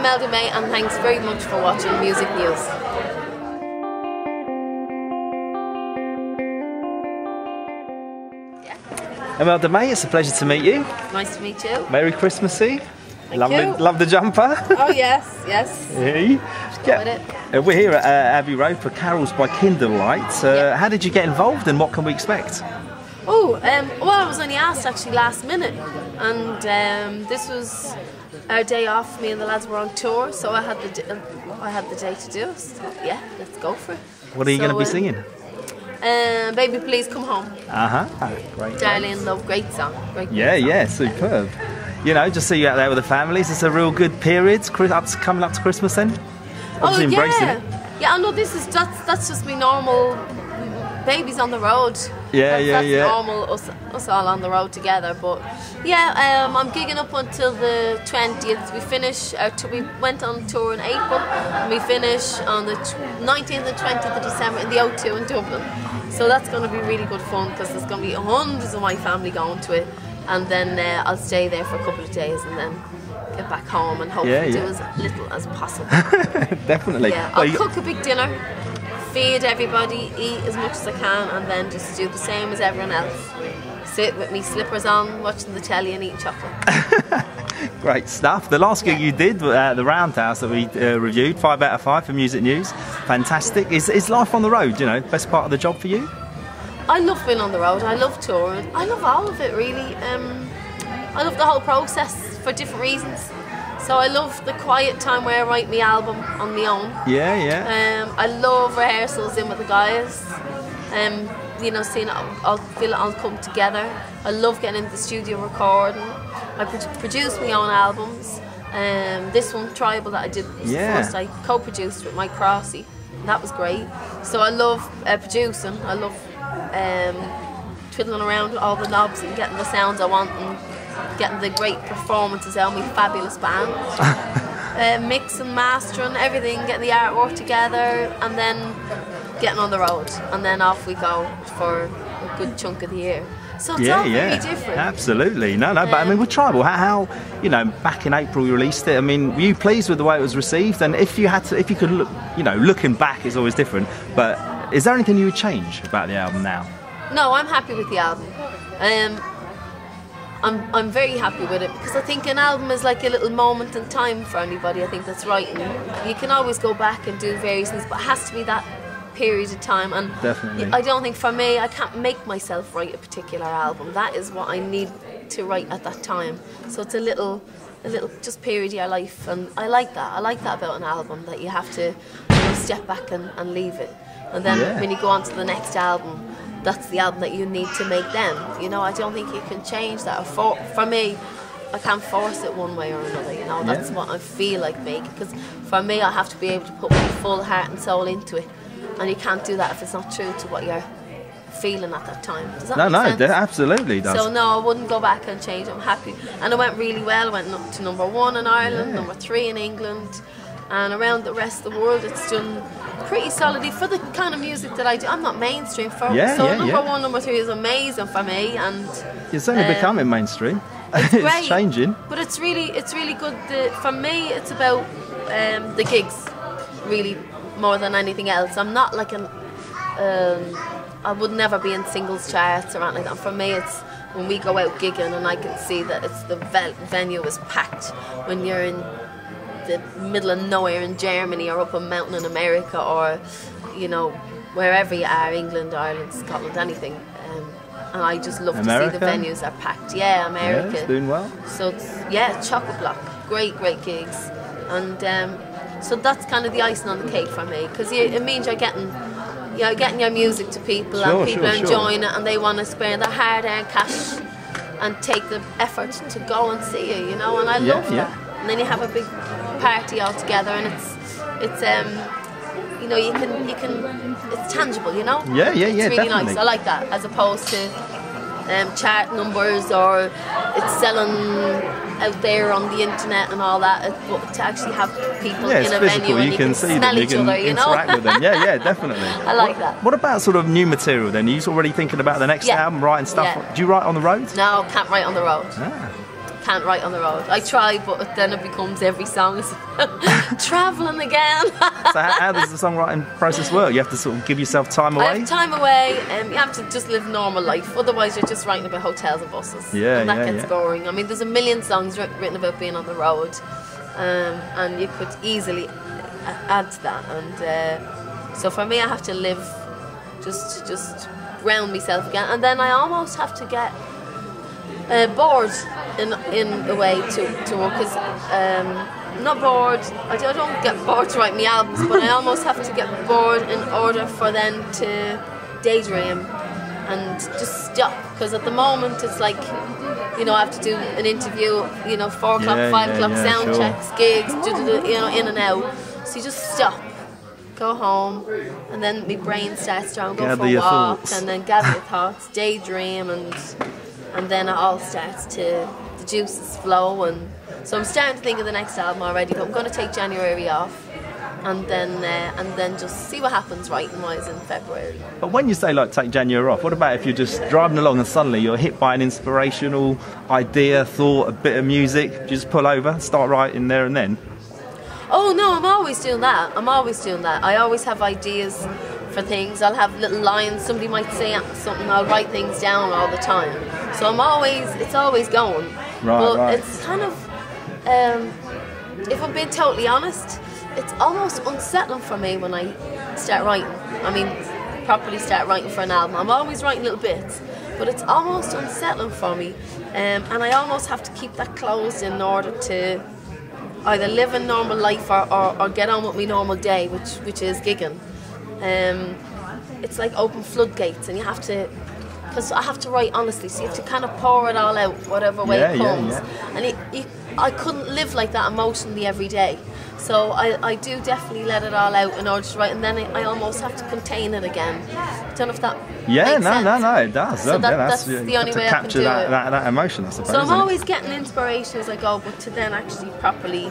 Imelda May, and thanks very much for watching Music News. Imelda May, it's a pleasure to meet you. Nice to meet you. Merry Christmas Eve. Thank love, you. The, love the jumper. Oh yes, yes. Hey. with it. Uh, We're here at uh, Abbey Road for Carols by Kindlelight. Uh, Yeah. How did you get involved and what can we expect? Oh, um, well, I was only asked actually last minute, and um, this was our day off. Me and the lads were on tour, so I had the d- I had the day to do. So, yeah, let's go for it. What are you So, going to be um, singing? Um, baby, please come home. Uh huh. Great. Darling, love, great song. Great Yeah, song. yeah, superb. You know, just see you out there with the families. It's a real good period. Up, coming up to Christmas then. Oh Obviously embracing yeah, it. yeah. I know this is that's that's just me normal. Babies on the road. Yeah, that's, yeah, that's yeah. normal. Us, us all on the road together. But yeah, um, I'm gigging up until the 20th. We finish. Our t- we went on tour in April. And we finish on the tw- 19th and 20th of December in the O2 in Dublin. So that's going to be really good fun because there's going to be hundreds of my family going to it, and then uh, I'll stay there for a couple of days and then get back home and hopefully Yeah, do as little as possible. Definitely. Yeah, I'll cook a big dinner, feed everybody, eat as much as I can, and then just do the same as everyone else. Sit with me slippers on, watching the telly and eat chocolate. Great stuff. The last gig Yeah. you did at the Roundhouse that we uh, reviewed, five out of five for Music News, fantastic. Is, is life on the road, you know, best part of the job for you? I love being on the road. I love touring. I love all of it really. Um, I love the whole process for different reasons. So I love the quiet time where I write my album on my own. Yeah, yeah. Um, I love rehearsals in with the guys. Um, you know, seeing it, I'll feel it all come together. I love getting into the studio recording. I pro- produce my own albums. Um, this one, Tribal, that I did was Yeah. the first I co-produced with Mike Crossey. That was great. So I love uh, producing. I love um, twiddling around with all the knobs and getting the sounds I want and getting the great performances out my fabulous band uh, mix and mastering everything, getting the artwork together, and then getting on the road, and then off we go for a good chunk of the year. So it's yeah, all yeah, different. absolutely. No, no, but I mean, with Tribal, how, how, you know, back in April you released it. I mean, were you pleased with the way it was received? And if you had to, if you could look, you know, looking back is always different. But is there anything you would change about the album now? No, I'm happy with the album. Um, I'm, I'm very happy with it because I think an album is like a little moment in time for anybody. I think that's right. And you can always go back and do various things, but it has to be that period of time. And Definitely. I don't think for me, I can't make myself write a particular album. That is what I need to write at that time. So it's a little, a little just period of your life, and I like that. I like that about an album that you have to you know, step back and, and leave it, and then Yeah. when you go on to the next album, that's the album that you need to make then. You know, I don't think you can change that. For, for me, I can't force it one way or another. You know, that's Yeah. what I feel like making. Because for me, I have to be able to put my full heart and soul into it, and you can't do that if it's not true to what you're feeling at that time. Does that No, no, sense? absolutely does. So no, I wouldn't go back and change. I'm happy, and it went really well. I went up to number one in Ireland, Yeah. number three in England, and around the rest of the world, it's done pretty solidly for the kind of music that I do. I'm not mainstream for Yeah, so yeah, number yeah. one, number three is amazing for me, and It's only um, becoming mainstream. it's, It's, great. changing. But it's really, it's really good. The, for me, it's about um, the gigs, really more than anything else. I'm not like an, um, I would never be in singles charts or anything like that. For me, it's when we go out gigging and I can see that it's the ve- venue is packed when you're in the middle of nowhere in Germany or up a mountain in America or you know wherever you are, England, Ireland, Scotland, anything. Um, and I just love to see the venues are packed. Yeah, Yeah, America. it's doing well. So it's, yeah, chocolate block, great, great gigs, and um, so that's kind of the icing on the cake for me because it means you're getting, you're getting your music to people Sure, and people sure, are sure. enjoying it and they want to spend their hard-earned cash and take the effort to go and see you, you know, and I Yeah, love yeah. that. And then you have a big party all together, and it's it's um. You know, you can, you can, it's tangible, you know? Yeah, yeah, yeah, It's really definitely. nice. I like that, as opposed to um, chart numbers or it's selling out there on the internet and all that. But to actually have people Yeah, in a physical. venue and You you can can see smell them. You each can other, you know. interact with them. Yeah, yeah, definitely. I like that. What about sort of new material then? Are you already thinking about the next Yeah. album, writing stuff? Yeah. Do you write on the road? no, can't write on the road. Ah, can't write on the road. I try, but then it becomes every song is traveling again. So how, how does the songwriting process work? You have to sort of give yourself time I away. have time away, and you have to just live normal life. Otherwise, you're just writing about hotels and buses. Yeah, and that yeah, gets yeah. boring. I mean, there's a million songs writ- written about being on the road, um, and you could easily add to that. And uh, so for me, I have to live, just just ground myself again, and then I almost have to get uh, bored in in a way to to work because. Um, not bored. I don't- I don't get bored to write my albums, but I almost have to get bored in order for them to daydream and just stop. Because at the moment, it's like, you know, I have to do an interview, you know, four o'clock, Yeah, five yeah, o'clock, yeah, sound sure. checks, gigs, you know, in and out. So you just stop, go home, and then my brain starts to go Gather for a walk, thoughts. and then gather your thoughts, daydream, and and then it all starts to the juices flow and so I'm starting to think of the next album already but I'm going to take January off and then uh, and then just see what happens writing wise in February But when you say like take January off, what about if you're just driving along and suddenly you're hit by an inspirational idea, thought, a bit of music? You just pull over, start writing there and then? oh no I'm always doing that I'm always doing that I always have ideas for things I'll have little lines somebody might say something I'll write things down all the time so I'm always it's always going Right, but right. it's kind of um, if I'm being totally honest, it's almost unsettling for me when I start writing. I mean, properly start writing for an album. I'm always writing little bits, but it's almost unsettling for me, um, and I almost have to keep that closed in order to either live a normal life or, or, or get on with my normal day, which which is gigging. Um, it's like open floodgates, and you have to. Because I have to write honestly, so you have to kind of pour it all out, whatever way Yeah, it yeah, comes. yeah. And it, you, I couldn't live like that emotionally every day. So I, I do definitely let it all out in order to write, and then I, I almost have to contain it again. don't know if that. Yeah, no, sense. no, no, it does. So Yeah, that- that's, that's the only to way I can capture do that, it. that, that emotion, I suppose. So I'm isn't it? always getting inspiration as I go, but to then actually properly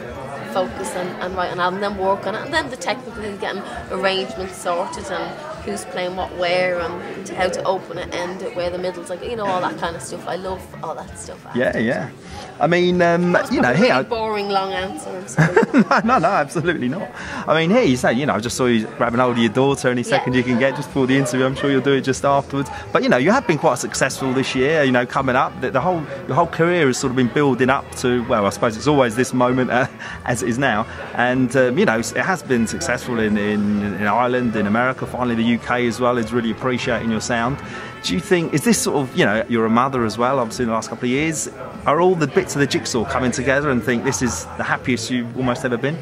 focus and, and write an album, then work on it, and then the technical getting arrangements sorted and who's playing what where and how to open it, end it, where the middle's like, you know, all that kind of stuff. I love all that stuff. Yeah, yeah. I mean, um, you know, here. really boring long answer. I'm sorry. no, no, no, absolutely not. I mean, here you say, you know, I just saw you grabbing hold of your daughter any second Yeah. you can get just before the interview. I'm sure you'll do it just afterwards. But you know, you have been quite successful this year. You know, coming up, the, the whole your whole career has sort of been building up to. Well, I suppose it's always this moment uh, as it is now, and um, you know, it has been successful in, in in Ireland, in America, finally the UK as well. Is really appreciating your sound. Do you think is this sort of you know you're a mother as well? Obviously, in the last couple of years, are all the bits of the jigsaw coming together and think this is the happiest you've almost ever been?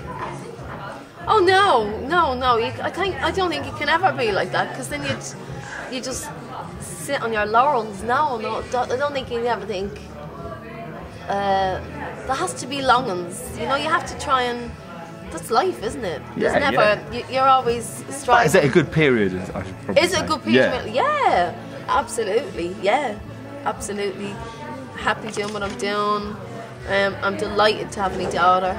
Oh no, no, no! You, I think I don't think it can ever be like that because then you'd, you just sit on your laurels. No, no, I don't think you ever think. Uh, there has to be longings. You know, you have to try and. That's life, isn't it? Yeah, never. yeah. You, you're always But striving. is it a good period? I should probably Is it a good period? Yeah. Yeah, absolutely. Yeah, absolutely. Happy doing what I'm doing. Um, I'm delighted to have my daughter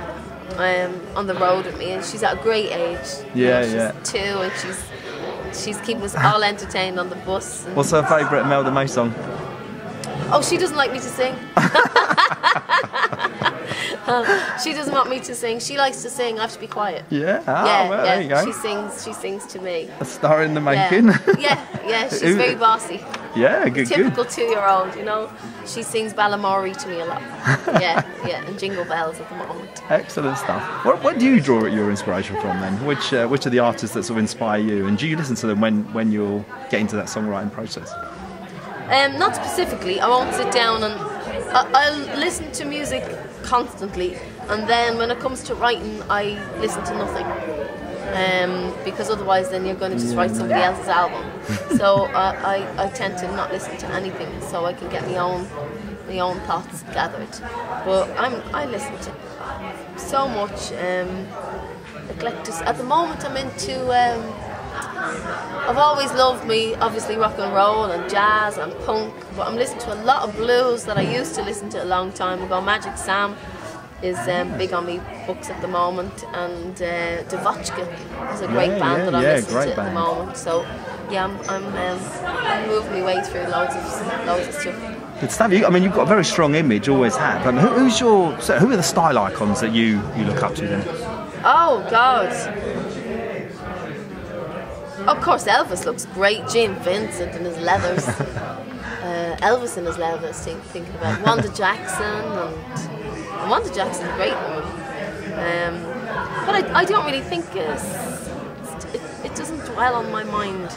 um, on the road with me, and she's at a great age. You Yeah, know, she's yeah. Two, and she's she's keeping us all entertained on the bus. What's her favourite Imelda May song? oh, she doesn't like me to sing. she doesn't want me to sing. She likes to sing. I have to be quiet. Yeah. Ah, yeah, well, yeah. there you go. She sings. She sings to me. a star in the making. yeah, yeah. She's very bossy. yeah, good, good. typical two-year-old, you know. She sings Balamory to me a lot. Yeah, yeah, and Jingle Bells at the moment. Excellent stuff. What, what do you draw your inspiration from then? Which uh, which are the artists that sort of inspire you, and do you listen to them when when you're getting to that songwriting process? Um, not specifically. I won't sit down and I, I'll listen to music constantly, and then when it comes to writing, I listen to nothing. Um, because otherwise, then you're going to just write somebody else's album. so I, I, I tend to not listen to anything, so I can get my own my own thoughts gathered. But I'm I listen to so much um, eclectic. At the moment, I'm into. Um, I've always loved me, obviously rock and roll and jazz and punk, but I'm listening to a lot of blues that I used to listen to a long time ago. Magic Sam is um, big on me books at the moment, and uh, Devotchka is a great Yeah, band yeah, that I'm yeah, listening to at the moment. So yeah, I'm I'm, um, I'm moving my way through loads of loads of stuff. Good stuff. You, I mean, you've got a very strong image, always have. And who, who's your? So who are the style icons that you you look up to then? Oh God. Of course, Elvis looks great. Gene Vincent in his leathers. uh, Elvis in his leathers. Think, thinking about Wanda Jackson and, and Wanda Jackson's a great one. Um, but I, I don't really think it's, it, it doesn't dwell on my mind.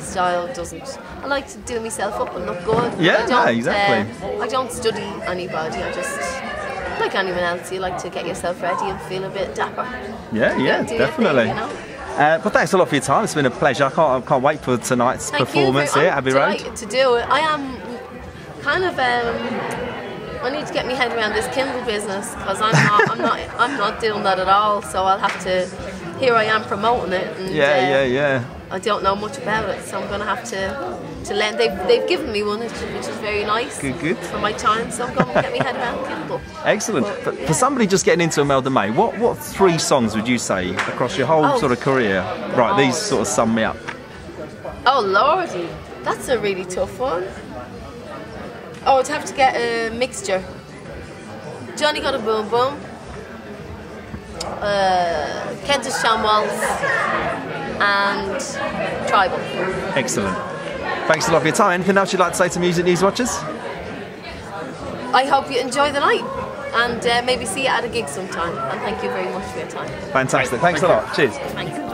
Style doesn't. I like to do myself up and look good. Yeah, I don't, exactly. Uh, I don't study anybody. I just like anyone else. You like to get yourself ready and feel a bit dapper. Yeah, yeah, definitely. thing, you know? Uh, but thanks a lot for your time. It's been a pleasure. I can't, I can't wait for tonight's Thank performance you. here at Abbey Road. to do it. I am kind of. Um, I need to get my head around this Kindle business because I'm not. I'm not. I'm not doing that at all. So I'll have to. Here I am promoting it. And, Yeah, uh, yeah, yeah. I don't know much about it, so I'm going to have to to learn. They've, they've given me one, which, which is very nice. Good, good. For my time, so I'm going to get my head around. Excellent. For, yeah. for somebody just getting into Imelda May, what, what three songs would you say across your whole Oh. sort of career? Right, these Oh. sort of sum me up. Oh lordy, that's a really tough one. Oh, I'd have to get a mixture. Johnny got a boom boom. Uh, Kentish and Tribal. Excellent. Thanks a lot for your time. Anything else you'd like to say to Music News watchers? I hope you enjoy the night and uh, maybe see you at a gig sometime. And thank you very much for your time. Fantastic. Thanks a lot. Cheers. Thanks.